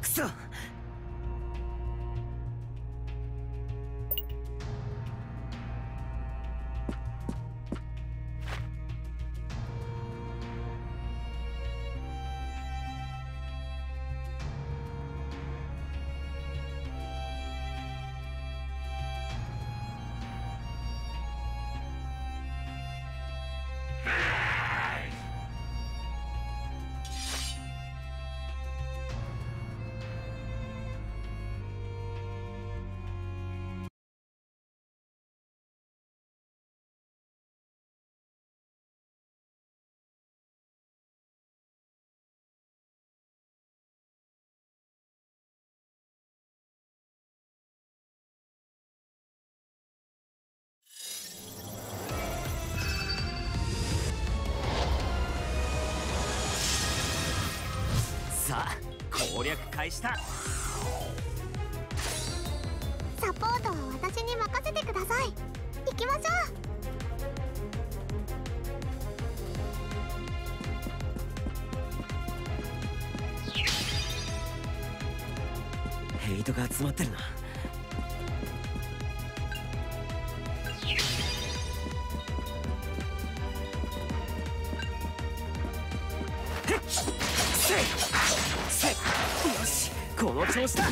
くそさあ攻略開始だ。サポートは私に任せてください。行きましょヘイトが集まってるなこの調子だ。よ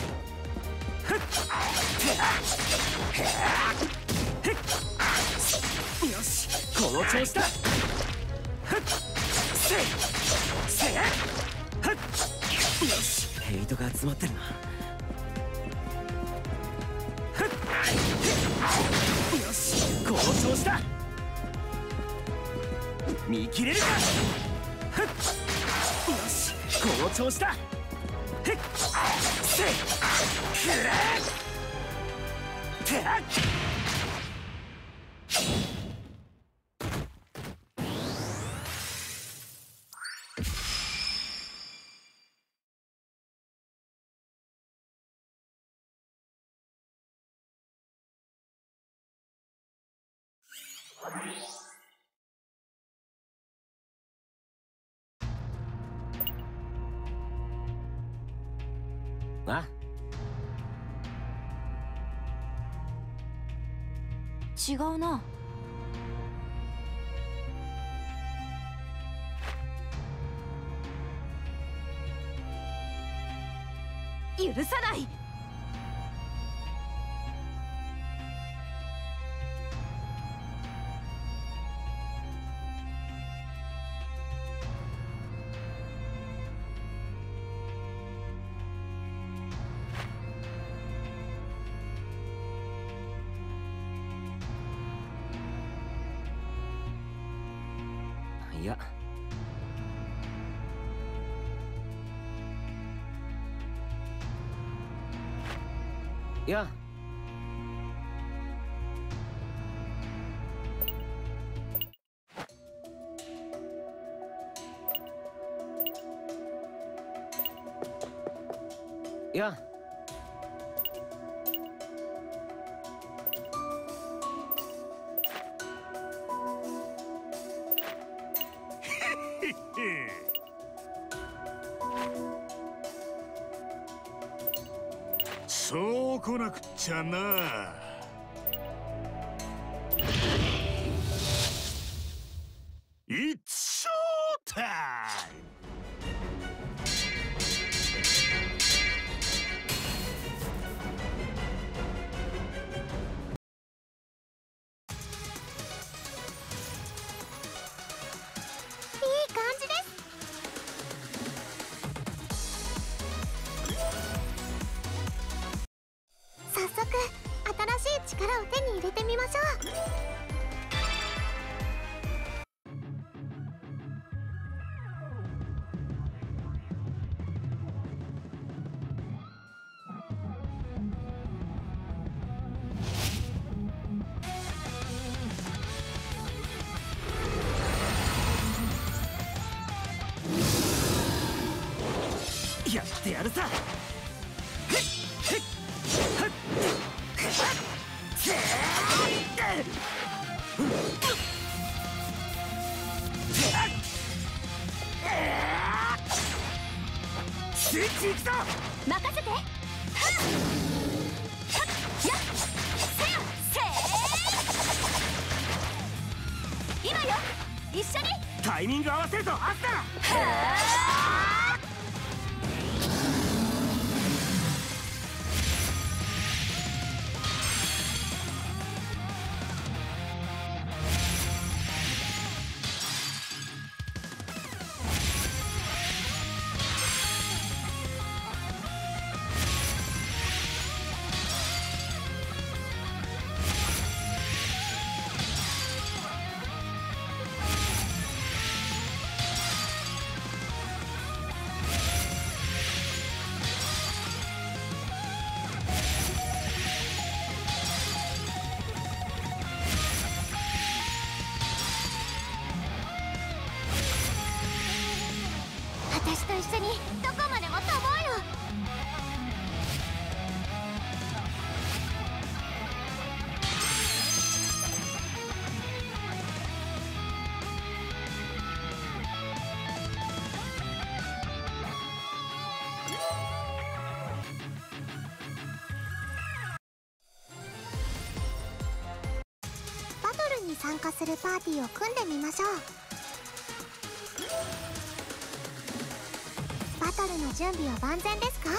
しこの調子だ。よしヘイトが集まってるな。よしこの調子だ。見切れるか。よしこの調子だ。ふ な。違うな。許さない。いやいやそ来なくっちゃな。It's show time! いいってやるさ。くぞ任せて。や今よ。一緒に。タイミング合わせるとアスだ参加するパーティーを組んでみましょう。バトルの準備は万全ですか？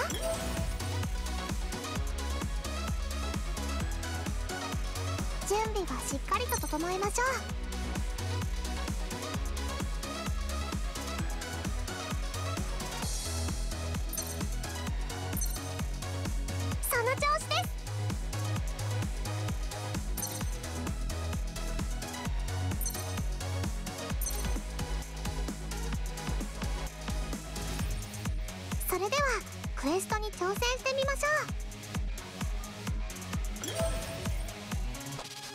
準備はしっかりと整えましょう。れではクエストに挑戦してみましょう。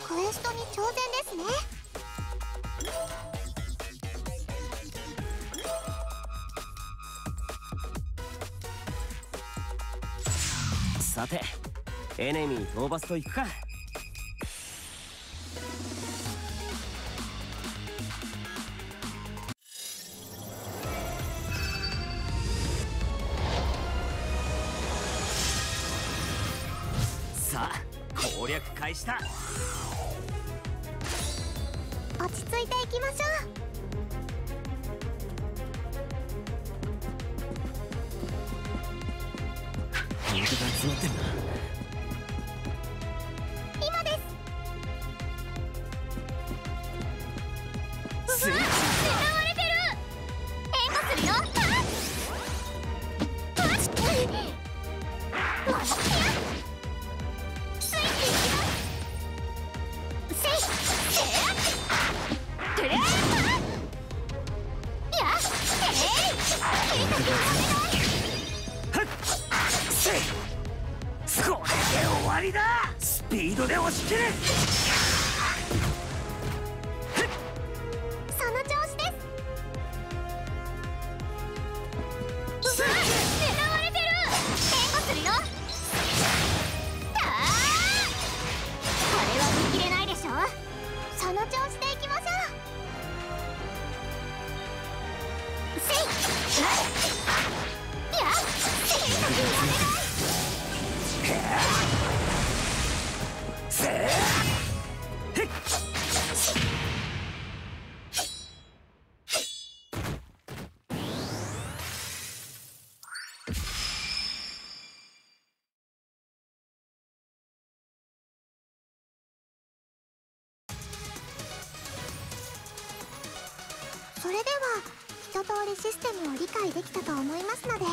クエストに挑戦ですね。さてエネミー討伐といくか。さあ攻略開始だ。落ち着いていきましょう。本当が集まってるなスピードで押し切る解できたと思いますので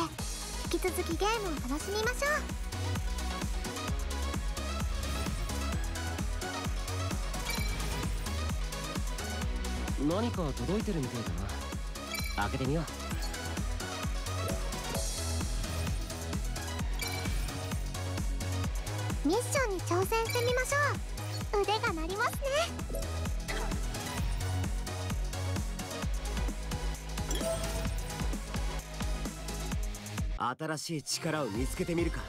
引き続きゲームを楽しみましょう。何か届いてるみたいだな。開けてみよう。ミッションに挑戦してみましょう新しい力を見つけてみるか。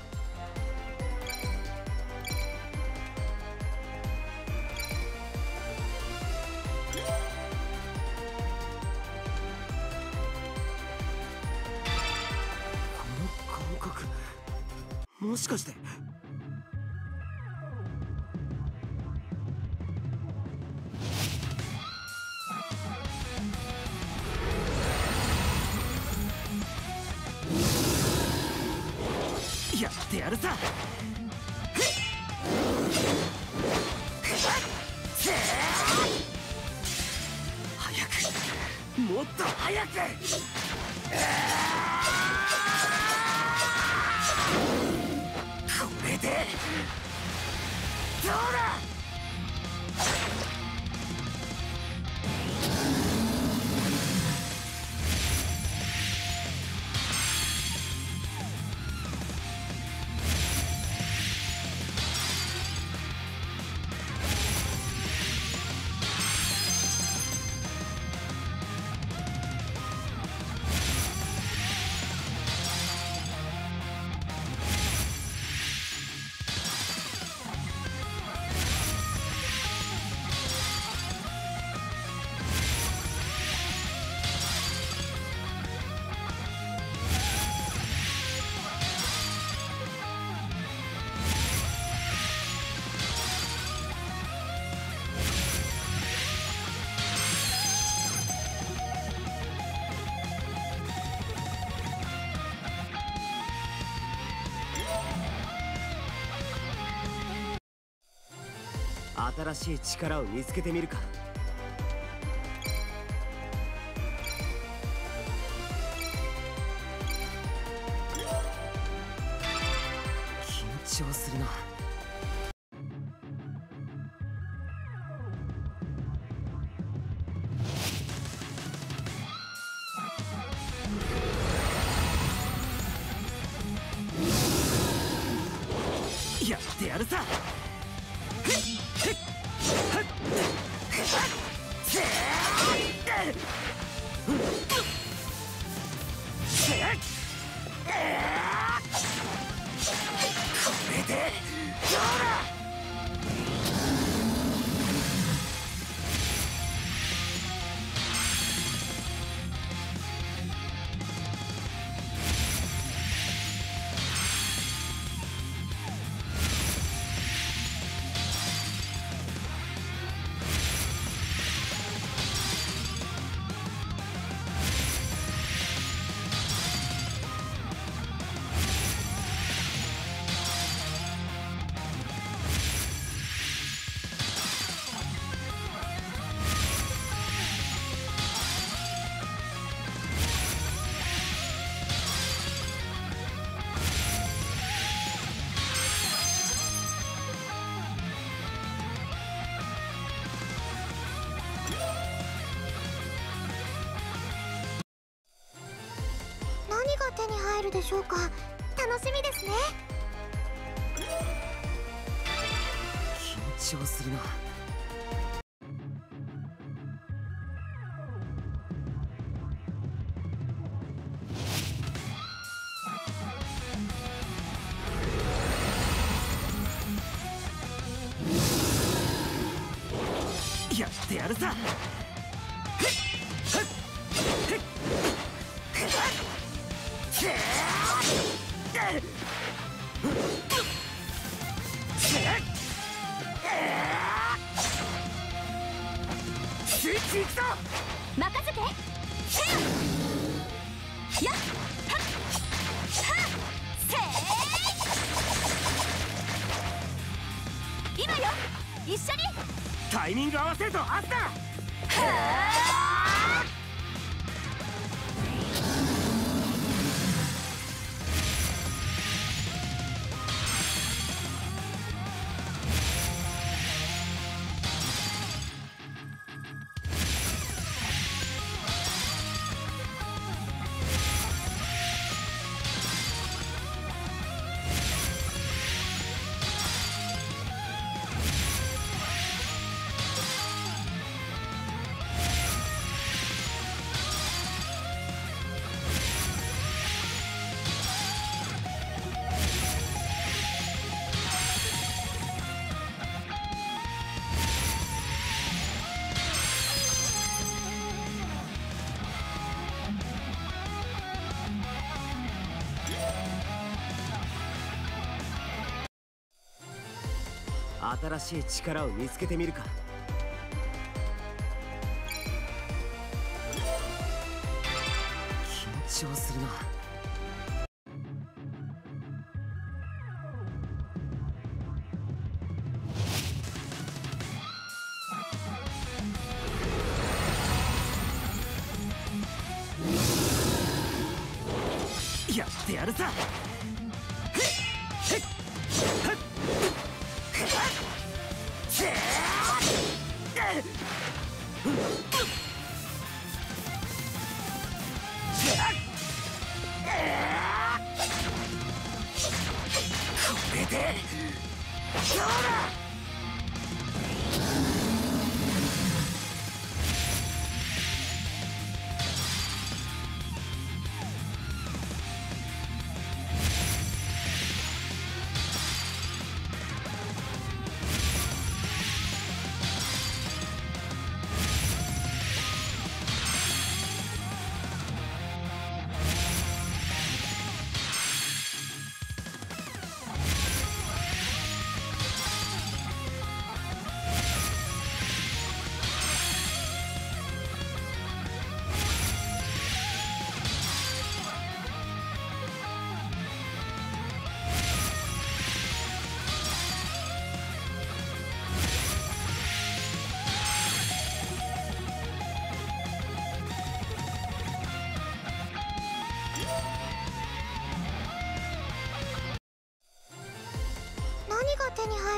この感覚もしかしてどうだ新しい力を見つけてみるか。緊張するな。やってやるさ。でしょうか？楽しみですね。緊張するな。やってやるさ。今よ。一緒に。タイミング合わせるとあった新しい力を見つけてみるか。緊張するな。やってやるさ。Oh!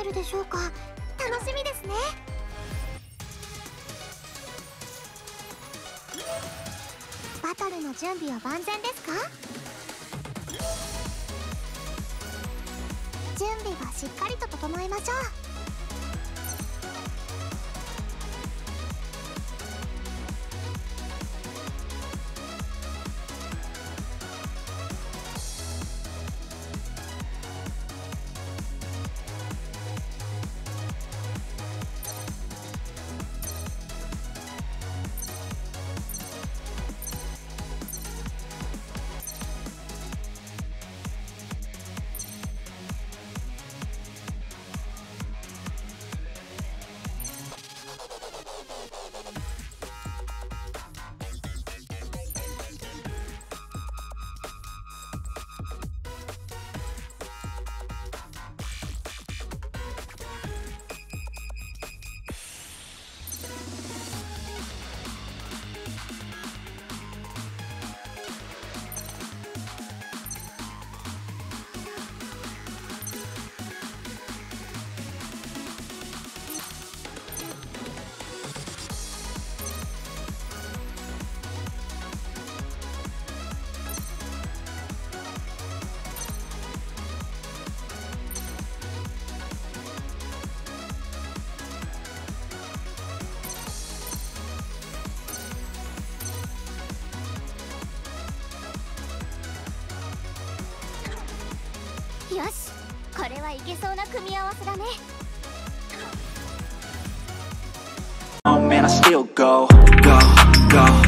るでしょうか？楽しみですね。バトルの準備は万全ですか？準備はしっかりと整えましょう。れはいけそうな組み合わせだね Oh man, I still go, go, go.